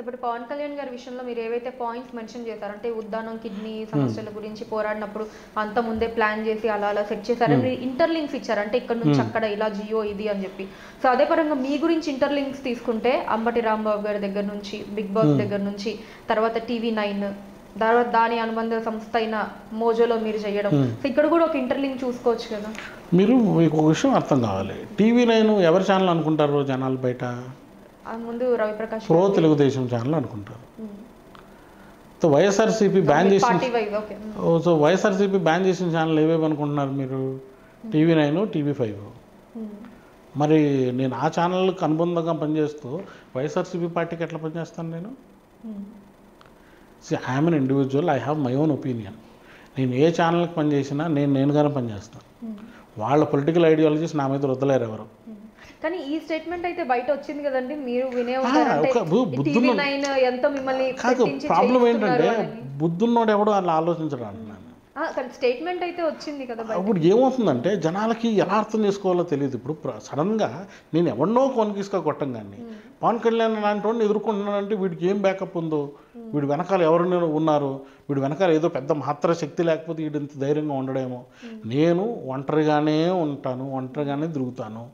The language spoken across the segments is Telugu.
ఇప్పుడు పవన్ కళ్యాణ్ గారి విషయంలో మీరు ఏవైతే పాయింట్స్ మెన్షన్ చేశారు అంటే ఉద్దానం కిడ్నీ సమస్యల గురించి పోరాడినప్పుడు అంత ముందే ప్లాన్ చేసి అలా అలా సెట్ చేశారు. మీరు ఇంటర్లింక్స్ ఇచ్చారు. అంటే ఇక్కడ నుంచి అక్కడ ఇలా జియో ఇది అని చెప్పి. సో అదే పరంగా మీ గురించి ఇంటర్లింక్స్ తీసుకుంటే అంబటి రాంబాబు గారి దగ్గర నుంచి బిగ్ బాస్ దగ్గర నుంచి తర్వాత టీవీ నైన్ తర్వాత దాని అనుబంధ సంస్థ అయిన మోజోలో మీరు చేయడం. సో ఇక్కడ కూడా ఒక ఇంటర్లింక్ చూసుకోవచ్చు కదా. మీరు మీకు ఒక విషయం అర్థం కావాలి. టీవీ నైన్ ఎవరి ఛానల్ అనుకుంటారు జనాలు బయట? ముందు రవిప్రకాష్ ప్రో తెలుగుదేశం ఛానల్ అనుకుంటారు. సో వైఎస్ఆర్సీపీ బ్యాన్ చేసిన సో వైఎస్ఆర్సీపీ బ్యాన్ చేసిన ఛానల్ ఏవేవి అనుకుంటున్నారు మీరు? TV nine TV five. మరి నేను ఆ ఛానల్కి అనుబంధంగా పనిచేస్తూ వైఎస్ఆర్సీపీ పార్టీకి ఎట్లా పనిచేస్తాను నేను? See I'm an individual I have my own opinion నేను ఏ ఛానల్కి పనిచేసినా నేను నేనుగానే పనిచేస్తాను. వాళ్ళ పొలిటికల్ ఐడియాలజీస్ నా మీద రుద్దలేరు ఎవరు. కానీ ఈ స్టేట్మెంట్ అయితే బయట వచ్చింది కదండి. మీరు వినే ఎంతో మిమ్మల్ని ప్రాబ్లం ఏంటంటే. బుద్ధున్నోడు ఎవడో అలా ఆలోచించడం అంటున్నాను. స్టేట్మెంట్ అయితే వచ్చింది కదా అప్పుడు ఏమవుతుందంటే జనాలకి ఎలా అర్థం చేసుకోవాలో తెలియదు. ఇప్పుడు ప్ర- సడన్గా నేను ఎవరినో కొనికిస్కా కొట్టం కానీ పవన్ కళ్యాణ్ లాంటి వాడిని ఎదుర్కొంటున్నానంటే వీడికి ఏం బ్యాకప్ ఉందో? వీడి వెనకాల ఎవరు ఉన్నారు వీడి వెనకాల ఏదో పెద్ద మాత్ర శక్తి లేకపోతే వీడు ఇంత ధైర్యంగా ఉండడేమో? నేను ఒంటరిగానే ఉంటాను ఒంటరిగానే తిరుగుతాను.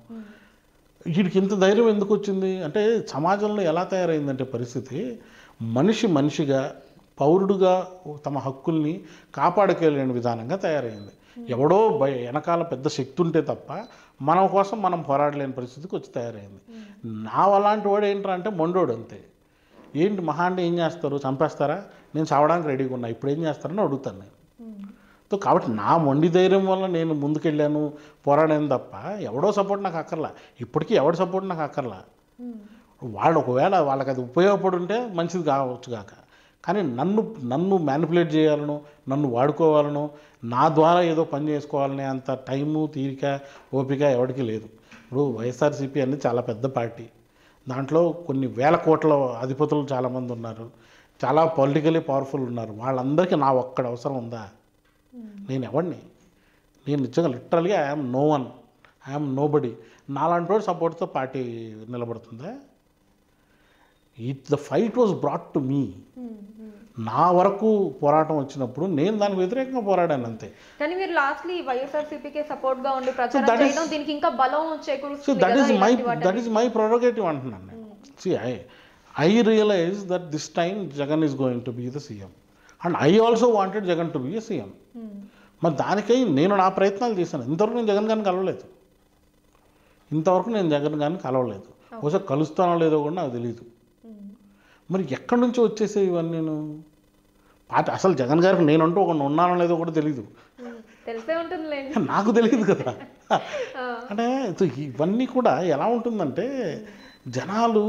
వీడికి ఇంత ధైర్యం ఎందుకు వచ్చింది? అంటే సమాజంలో ఎలా తయారైందంటే పరిస్థితి మనిషి మనిషిగా పౌరుడుగా తమ హక్కుల్ని కాపాడుకోలేని విధానంగా తయారైంది. ఎవడో భయ వెనకాల పెద్ద శక్తి ఉంటే తప్ప మన కోసం మనం పోరాడలేని పరిస్థితికి వచ్చి తయారైంది. నా అలాంటి వాడు ఏంట్రా అంటే మొండోడు అంతే. ఏంటి మహా అంటే ఏం చేస్తారు? చంపేస్తారా? నేను చావడానికి రెడీగా ఉన్నా ఇప్పుడు ఏం చేస్తారని అడుగుతాను నేను. సో కాబట్టి నా మొండి ధైర్యం వల్ల నేను ముందుకెళ్ళాను పోరాడాను తప్ప ఎవడో సపోర్ట్ నాకు అక్కర్లా. ఇప్పటికీ ఎవడి సపోర్ట్ నాకు అక్కర్లా. వాళ్ళు ఒకవేళ వాళ్ళకి అది ఉపయోగపడుంటే మంచిది కావచ్చు కాక కానీ నన్ను నన్ను మ్యానిపులేట్ చేయాలను నన్ను వాడుకోవాలను నా ద్వారా ఏదో పని చేసుకోవాలనే అంత టైము తీరిక ఓపిక ఎవరికి లేదు. ఇప్పుడు వైఎస్ఆర్సీపీ అనేది చాలా పెద్ద పార్టీ. దాంట్లో కొన్ని వేల కోట్ల అధిపతులు చాలామంది ఉన్నారు. చాలా పొలిటికలీ పవర్ఫుల్ ఉన్నారు. వాళ్ళందరికీ నా ఒక్కడ అవసరం ఉందా? నేను ఎవడిని నేను నిజంగా లిటరల్గా I'm no one I'm nobody నాలాంటి వాడు సపోర్ట్తో party నిలబడుతుందా? It the fight was brought to me నా వరకు పోరాటం వచ్చినప్పుడు నేను దానికి వ్యతిరేకంగా పోరాడాను అంతే. కానీ మీరు లాస్ట్లీ వైఎస్ఆర్సీపీకే సపోర్ట్గా ఉండి ప్రచారం చేయడం దీనికి ఇంకా బలం so that is my that is my prerogative అంటున్నాను నేను. See I I realise that this time Jagan is going to be the CM and I also wanted Jagan to be CM. మరి దానికై నేను నా ప్రయత్నాలు చేశాను. ఇంతవరకు నేను జగన్ గారిని కలవలేదు. ఇంతవరకు నేను జగన్ గారిని కలవలేదు. ఒకసారి కలుస్తానో లేదో కూడా నాకు తెలియదు. మరి ఎక్కడి నుంచి వచ్చేసే ఇవన్నీ నేను? పార్టీ అసలు జగన్ గారికి నేనంటూ ఒక ఉన్నానో లేదో కూడా తెలియదు నాకు తెలియదు కదా. అంటే ఇవన్నీ కూడా ఎలా ఉంటుందంటే జనాలు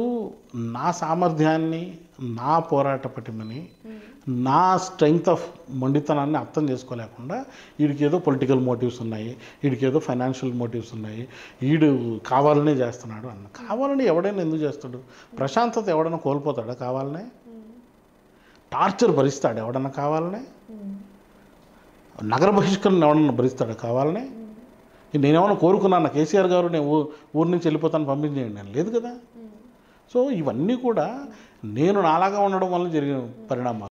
నా సామర్థ్యాన్ని నా పోరాట పటిమని నా స్ట్రెంగ్త్ ఆఫ్ మొండితనాన్ని అర్థం చేసుకోలేకుండా వీడికి ఏదో పొలిటికల్ మోటివ్స్ ఉన్నాయి వీడికి ఏదో ఫైనాన్షియల్ మోటివ్స్ ఉన్నాయి వీడు కావాలనే చేస్తున్నాడు అన్న. కావాలని ఎవడైనా ఎందుకు చేస్తాడు? ప్రశాంతత ఎవడైనా కోల్పోతాడా కావాలనే? టార్చర్ భరిస్తాడు ఎవడన్నా కావాలనే. నగర బహిష్కరణ ఎవడన్నా భరిస్తాడా కావాలనే? నేనేమన్నా కోరుకున్నాను కేసీఆర్ గారు నేను ఊరి నుంచి వెళ్ళిపోతాను పంపించేయండి నేను లేదు కదా. సో ఇవన్నీ కూడా నేను నాలాగా ఉండడం వల్ల జరిగిన పరిణామాలు.